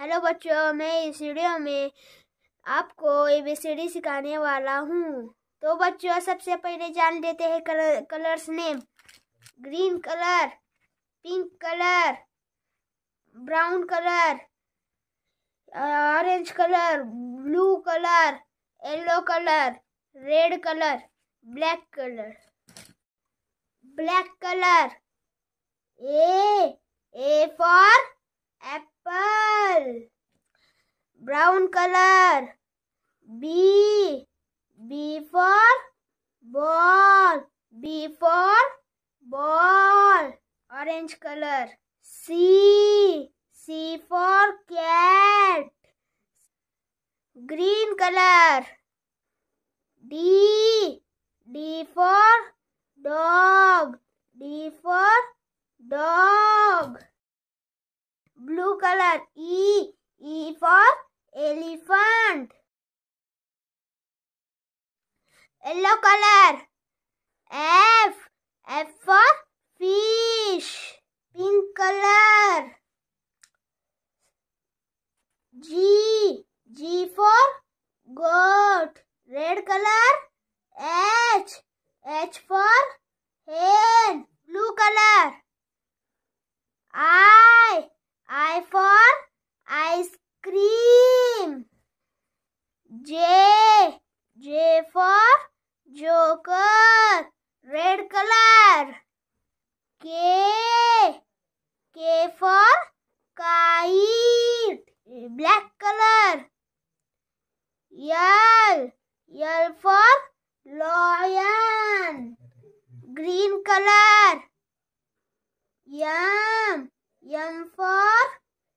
Hello बच्चों, मैं इस वीडियो में आपको एबीसीडी सिखाने वाला हूँ। तो बच्चों, सबसे पहले जान लेते हैं colour, colours name. Green colour, pink colour, brown colour orange colour, blue colour, yellow colour, red colour, black colour. Black colour. A A for apple brown color b b for ball b for ball orange color c c for cat green color d d for dog d for dog blue color E E for elephant. Yellow color. F. F for fish. Pink color. G. G for goat. Red color. H. H for hen. Blue color. I. I for ice cream. J J for joker. Red color. K K for kite. Black color. L L for lion. Green color. Yum M for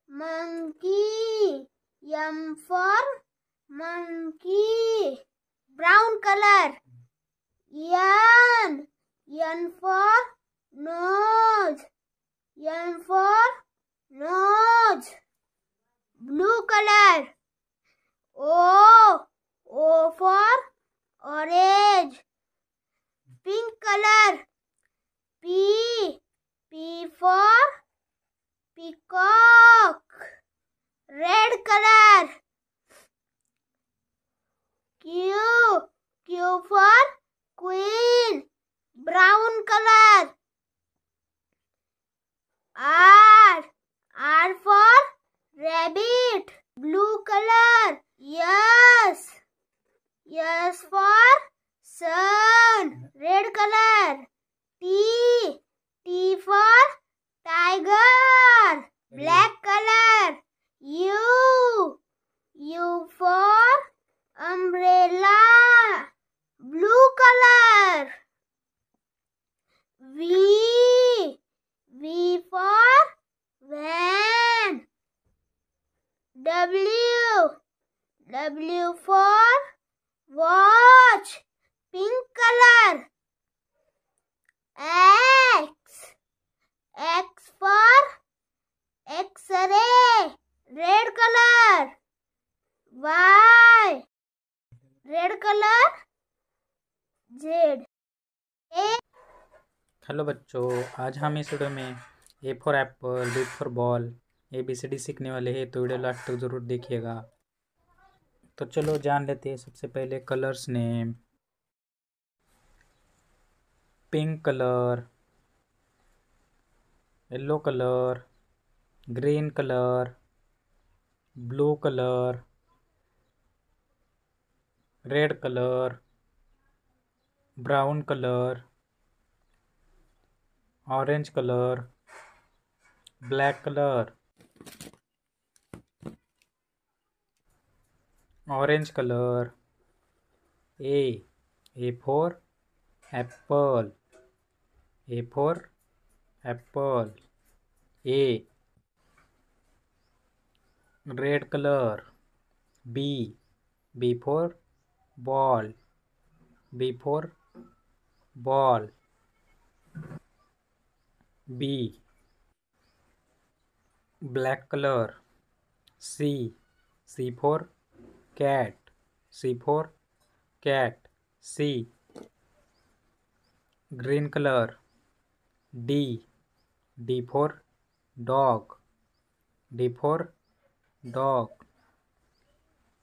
monkey. M for monkey. Brown color. N. N for nose. N for nose. Blue color. O. O for orange. Pink color. P. P for peacock red color q. Q for queen. Brown color. R. R for rabbit. Blue color. Yes. Yes for sun. Red color. T. T for tiger w for watch. Pink color. X. X for x-ray. Red color. Y. Red color. Z. A. Hello बच्चों, आज हम इस video में A for apple B for ball A B C D सीखने वाले हैं तो video last तक ज़रूर देखिएगा। तो चलो जान लेते हैं सबसे पहले colours name pink colour yellow colour green colour blue colour red colour brown colour orange colour black colour orange colour A A for apple A for apple A red colour B B for ball B for ball B black colour C C for cat C for cat C green colour D D for dog,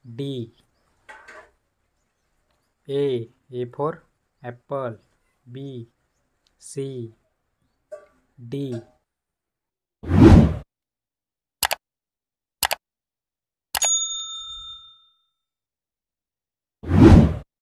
d A for apple B C D